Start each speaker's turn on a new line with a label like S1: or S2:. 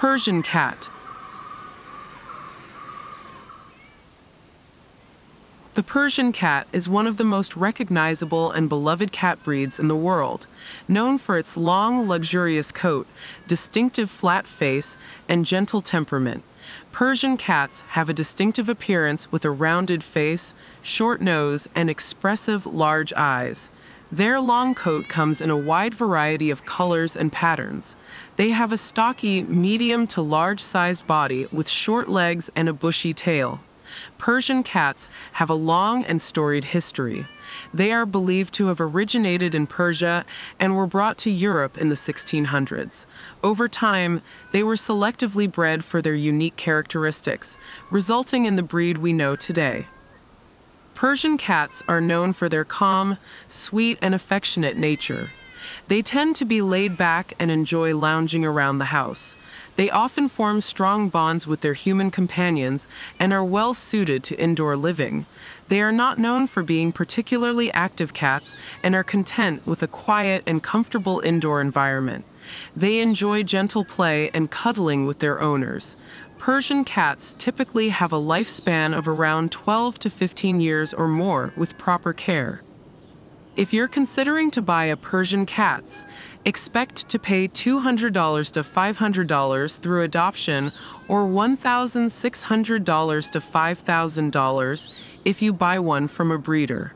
S1: Persian cat. The Persian cat is one of the most recognizable and beloved cat breeds in the world, known for its long, luxurious coat, distinctive flat face, and gentle temperament. Persian cats have a distinctive appearance with a rounded face, short nose, and expressive large eyes. Their long coat comes in a wide variety of colors and patterns. They have a stocky, medium to large sized body with short legs and a bushy tail. Persian cats have a long and storied history. They are believed to have originated in Persia and were brought to Europe in the 1600s. Over time, they were selectively bred for their unique characteristics, resulting in the breed we know today. Persian cats are known for their calm, sweet, and affectionate nature. They tend to be laid back and enjoy lounging around the house. They often form strong bonds with their human companions and are well suited to indoor living. They are not known for being particularly active cats and are content with a quiet and comfortable indoor environment. They enjoy gentle play and cuddling with their owners. Persian cats typically have a lifespan of around 12 to 15 years or more with proper care. If you're considering to buy a Persian cats, expect to pay $200 to $500 through adoption or $1,600 to $5,000 if you buy one from a breeder.